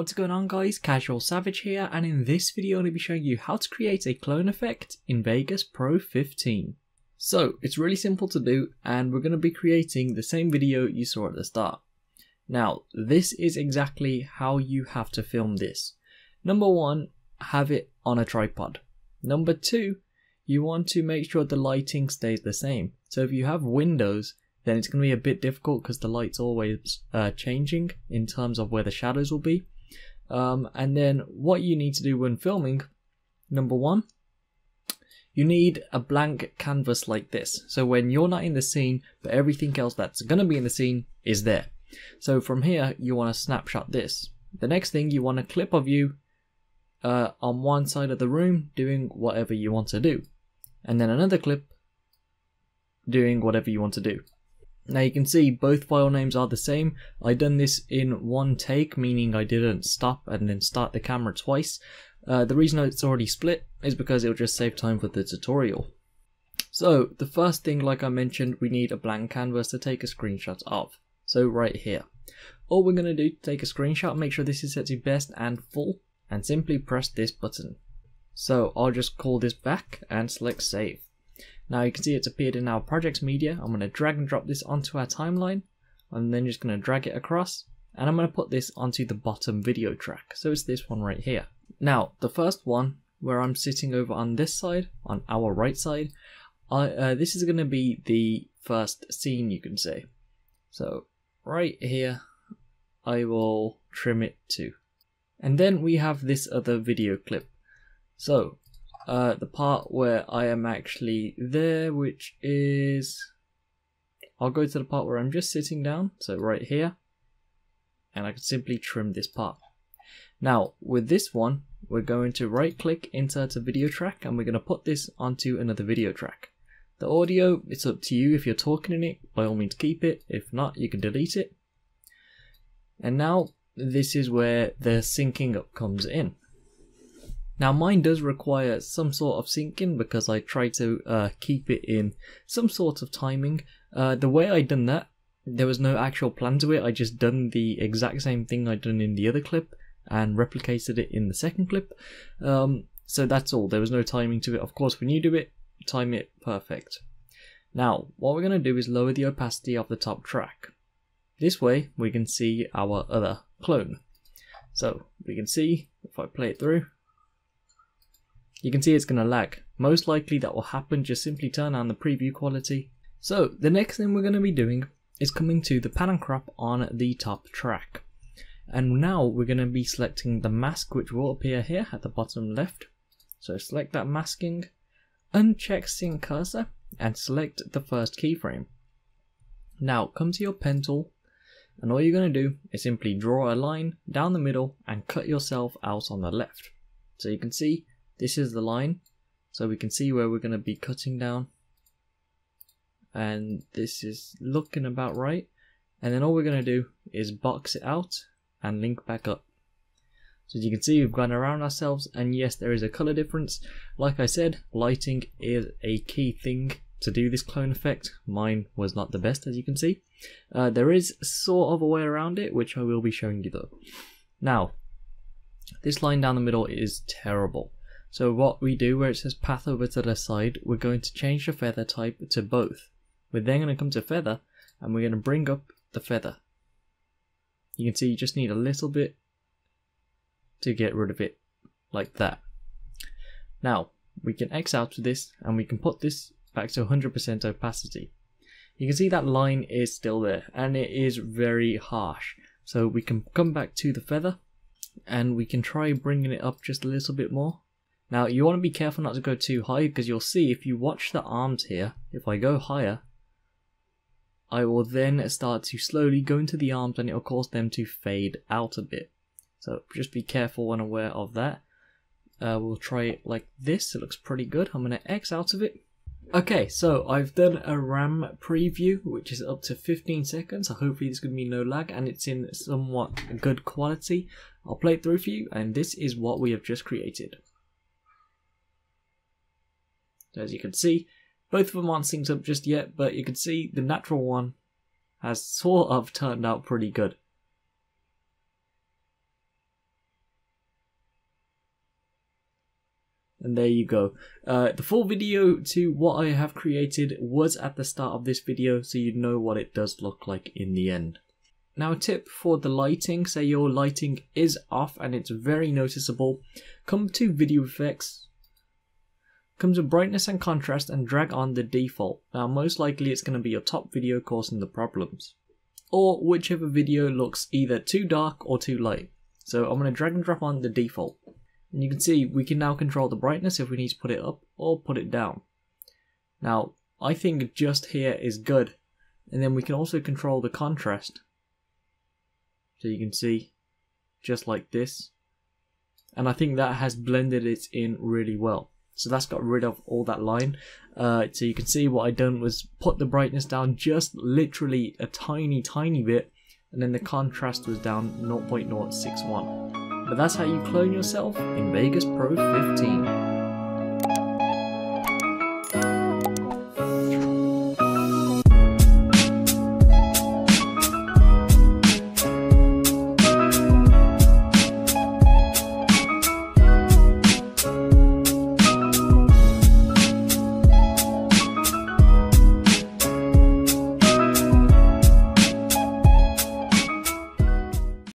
What's going on guys, Casual Savage here and in this video I'm going to be showing you how to create a clone effect in Vegas Pro 15. So it's really simple to do and we're going to be creating the same video you saw at the start. Now this is exactly how you have to film this. Number one, have it on a tripod. Number two, you want to make sure the lighting stays the same. So if you have windows then it's going to be a bit difficult because the light's always uh, changing in terms of where the shadows will be. Um, and then what you need to do when filming, number one, you need a blank canvas like this. So when you're not in the scene, but everything else that's going to be in the scene is there. So from here, you want to snapshot this. The next thing, you want a clip of you uh, on one side of the room doing whatever you want to do. And then another clip doing whatever you want to do. Now you can see both file names are the same. I done this in one take, meaning I didn't stop and then start the camera twice. Uh, the reason it's already split is because it'll just save time for the tutorial. So the first thing, like I mentioned, we need a blank canvas to take a screenshot of. So right here. All we're going to do to take a screenshot, make sure this is set to best and full, and simply press this button. So I'll just call this back and select save. Now you can see it's appeared in our projects media. I'm going to drag and drop this onto our timeline. I'm then just going to drag it across and I'm going to put this onto the bottom video track. So it's this one right here. Now the first one where I'm sitting over on this side, on our right side, I, uh, this is going to be the first scene you can say. So right here, I will trim it to. And then we have this other video clip. So uh, the part where I am actually there, which is. I'll go to the part where I'm just sitting down, so right here, and I can simply trim this part. Now, with this one, we're going to right click, insert a video track, and we're going to put this onto another video track. The audio, it's up to you if you're talking in it, by all means keep it, if not, you can delete it. And now, this is where the syncing up comes in. Now mine does require some sort of syncing because I try to uh, keep it in some sort of timing. Uh, the way I done that, there was no actual plan to it. I just done the exact same thing I done in the other clip and replicated it in the second clip. Um, so that's all. There was no timing to it. Of course, when you do it, time it perfect. Now, what we're going to do is lower the opacity of the top track. This way, we can see our other clone. So, we can see, if I play it through, you can see it's going to lag. Most likely that will happen, just simply turn on the preview quality. So the next thing we're going to be doing is coming to the pan and crop on the top track. And now we're going to be selecting the mask which will appear here at the bottom left. So select that masking, uncheck sync cursor and select the first keyframe. Now come to your pen tool and all you're going to do is simply draw a line down the middle and cut yourself out on the left. So you can see this is the line so we can see where we're going to be cutting down and this is looking about right and then all we're going to do is box it out and link back up. So as you can see we've gone around ourselves and yes there is a color difference. Like I said lighting is a key thing to do this clone effect. Mine was not the best as you can see. Uh, there is sort of a way around it which I will be showing you though. Now this line down the middle is terrible. So what we do where it says path over to the side, we're going to change the feather type to both. We're then going to come to feather and we're going to bring up the feather. You can see you just need a little bit to get rid of it like that. Now we can X out to this and we can put this back to 100% opacity. You can see that line is still there and it is very harsh. So we can come back to the feather and we can try bringing it up just a little bit more now you want to be careful not to go too high because you'll see if you watch the arms here, if I go higher, I will then start to slowly go into the arms and it will cause them to fade out a bit. So just be careful and aware of that. Uh, we'll try it like this, it looks pretty good. I'm going to X out of it. Okay, so I've done a RAM preview, which is up to 15 seconds, so hopefully there's going to be no lag, and it's in somewhat good quality. I'll play it through for you, and this is what we have just created. As you can see, both of them aren't synced up just yet, but you can see the natural one has sort of turned out pretty good. And there you go. Uh, the full video to what I have created was at the start of this video, so you know what it does look like in the end. Now a tip for the lighting, say your lighting is off and it's very noticeable, come to video effects, come with brightness and contrast and drag on the default. Now most likely it's going to be your top video causing the problems. Or whichever video looks either too dark or too light. So I'm going to drag and drop on the default. And you can see we can now control the brightness if we need to put it up or put it down. Now, I think just here is good. And then we can also control the contrast. So you can see, just like this. And I think that has blended it in really well. So that's got rid of all that line. Uh, so you can see what I done was put the brightness down just literally a tiny, tiny bit. And then the contrast was down 0.061. But that's how you clone yourself in Vegas Pro 15.